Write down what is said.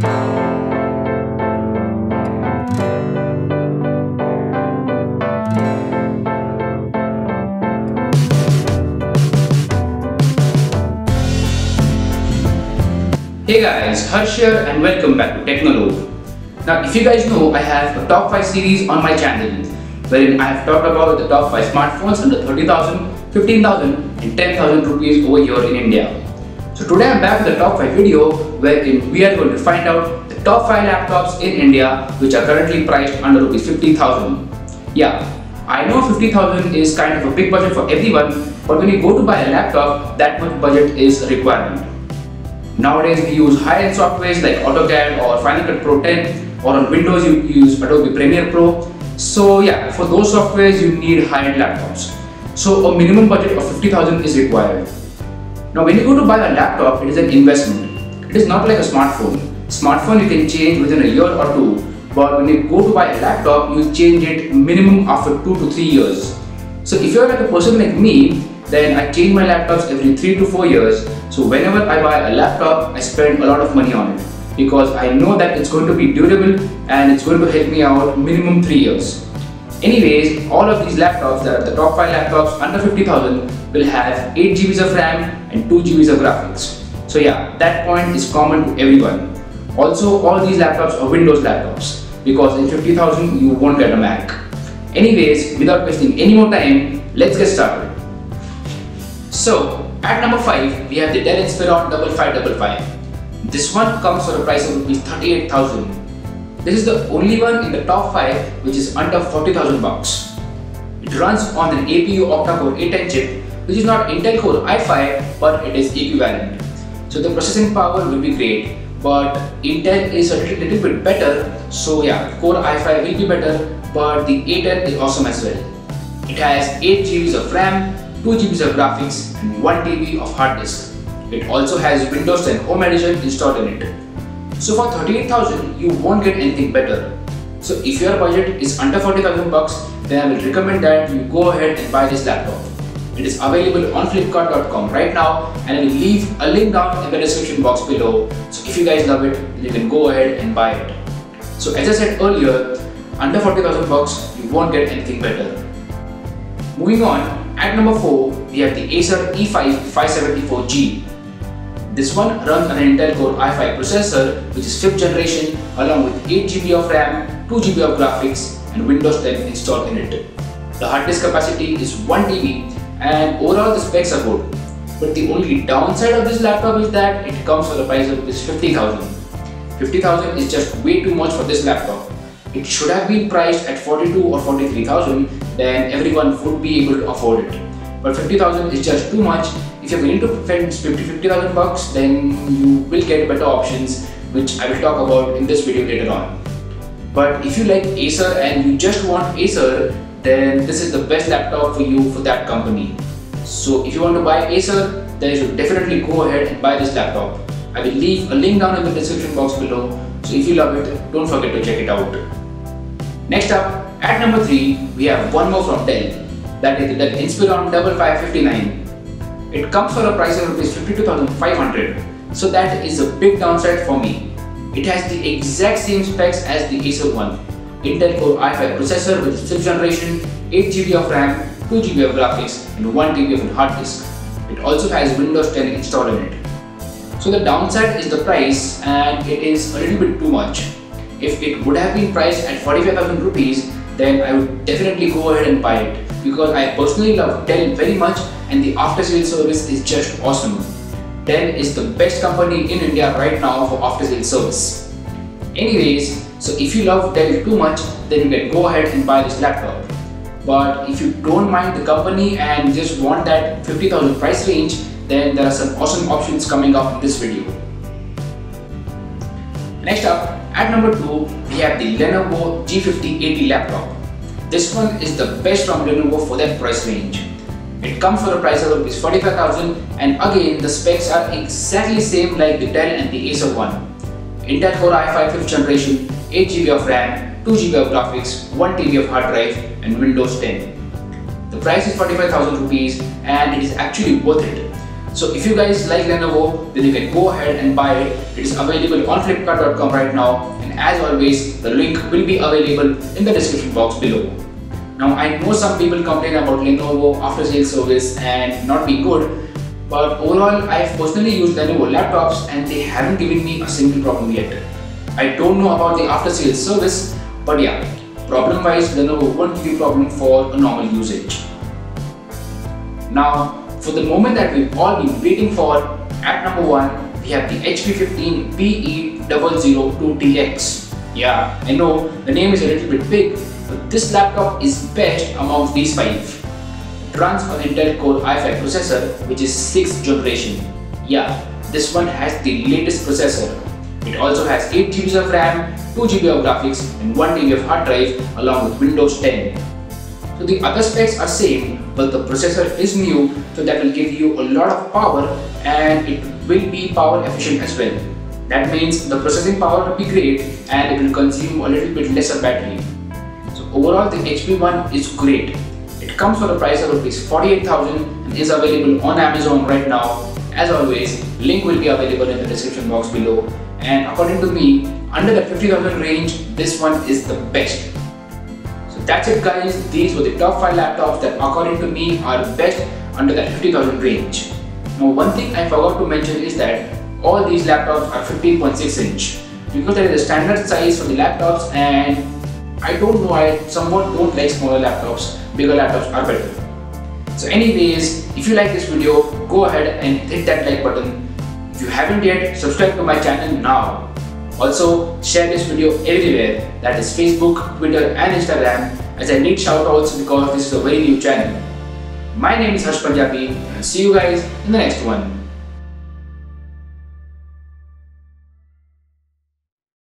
Hey guys, Harsh here and welcome back to Technolobe. Now if you guys know, I have a top 5 series on my channel wherein I have talked about the top 5 smartphones under 30,000, 15,000 and 10,000 rupees over here in India. So today I'm back with the top 5 video wherein we are going to find out the top 5 laptops in India which are currently priced under rupees 50,000. Yeah, I know 50,000 is kind of a big budget for everyone but when you go to buy a laptop, that much budget is a requirement. Nowadays we use high-end softwares like AutoCAD or Final Cut Pro 10 or on Windows you use Adobe Premiere Pro. So yeah, for those softwares you need high-end laptops. So a minimum budget of 50,000 is required. Now when you go to buy a laptop, it is an investment. It is not like a smartphone. Smartphone you can change within a year or two, but when you go to buy a laptop, you change it minimum after 2 to 3 years. So if you're like a person like me, then I change my laptops every 3 to 4 years. So whenever I buy a laptop, I spend a lot of money on it because I know that it's going to be durable and it's going to help me out minimum 3 years. Anyways, all of these laptops that are the top 5 laptops under 50,000 will have 8 GBs of RAM and 2 GBs of graphics. So yeah, that point is common to everyone. Also, all these laptops are Windows laptops because in 50,000 you won't get a Mac. Anyways, without wasting any more time, let's get started. So, at number 5, we have the Dell Inspiron 5555. This one comes for a price of rupees 38,000. This is the only one in the top 5 which is under 40,000 bucks. It runs on an APU octa-core A10 chip which is not Intel Core i5 but it is equivalent. So the processing power will be great but Intel is a little, little bit better so yeah Core i5 will be better but the A10 is awesome as well. It has 8 GBs of RAM 2 GB of graphics and 1 TB of hard disk. It also has Windows 10 Home Edition installed in it. So for 38,000 you won't get anything better. So if your budget is under 40,000 bucks then I will recommend that you go ahead and buy this laptop. It is available on flipkart.com right now and I will leave a link down in the description box below. So if you guys love it, you can go ahead and buy it. So as I said earlier, under 40,000 bucks, you won't get anything better. Moving on, at number 4, we have the Acer E5 574G. This one runs on an Intel Core i5 processor which is 5th generation along with 8GB of RAM, 2GB of graphics and Windows 10 installed in it. The hard disk capacity is 1TB and overall the specs are good. But the only downside of this laptop is that it comes for the price of 50,000. 50,000 is just way too much for this laptop it should have been priced at 42 or 43,000 then everyone would be able to afford it but 50,000 is just too much. If you're willing to spend 50 50,000 bucks then you will get better options which I will talk about in this video later on. But if you like Acer and you just want Acer then this is the best laptop for you for that company. So if you want to buy Acer then you should definitely go ahead and buy this laptop. I will leave a link down in the description box below. So if you love it don't forget to check it out. Next up, at number 3, we have one more from Dell, that is the Dell Inspiron 5559. It comes for a price of Rs 52,500, so that is a big downside for me. It has the exact same specs as the Acer one. Intel Core i5 processor with 6th generation, 8GB of RAM, 2GB of graphics and 1TB of hard disk. It also has Windows 10 installed in it. So the downside is the price and it is a little bit too much. If it would have been priced at 45,000 rupees, then I would definitely go ahead and buy it because I personally love Dell very much and the after sales service is just awesome. Dell is the best company in India right now for after sales service. Anyways, so if you love Dell too much, then you can go ahead and buy this laptop. But if you don't mind the company and just want that 50,000 price range, then there are some awesome options coming up in this video. Next up, at number 2, we have the Lenovo G5080 laptop. This one is the best from Lenovo for that price range. It comes for a price of Rs 45,000 and again the specs are exactly same like the Dell and the Acer one. Intel Core i5 5th generation, 8GB of RAM, 2GB of graphics, 1TB of hard drive and Windows 10. The price is 45,000 rupees and it is actually worth it. So if you guys like Lenovo, then you can go ahead and buy it. It is available on flipkart.com right now and as always, the link will be available in the description box below. Now I know some people complain about Lenovo after sales service and not being good, but overall I have personally used Lenovo laptops and they haven't given me a single problem yet. I don't know about the after sales service, but yeah, problem wise Lenovo won't give you problem for a normal usage. Now for the moment that we've all been waiting for, at number 1, we have the HP 15 BE002TX. Yeah, I know the name is a little bit big, but this laptop is best among these 5. It runs on Intel Core i5 processor, which is 6th generation. Yeah, this one has the latest processor. It also has 8 GB of RAM, 2 GB of graphics, and 1 TB of hard drive along with Windows 10. So the other specs are same, but the processor is new, so that will give you a lot of power and it will be power efficient as well. That means the processing power will be great and it will consume a little bit lesser battery. So overall the HP one is great. It comes for a price of rupees 48,000 and is available on Amazon right now. As always, link will be available in the description box below. And according to me, under the 50,000 range, this one is the best. That's it guys, these were the top 5 laptops that according to me are best under that 50,000 range. Now one thing I forgot to mention is that all these laptops are 15.6 inch because that is the standard size for the laptops and I don't know, I somewhat don't like smaller laptops, bigger laptops are better. So anyways, if you like this video, go ahead and hit that like button. If you haven't yet, subscribe to my channel now. Also, share this video everywhere, that is Facebook, Twitter and Instagram as I need shoutouts because this is a very new channel. My name is Harsh Punjabi and see you guys in the next one.